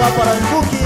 lá para Duque.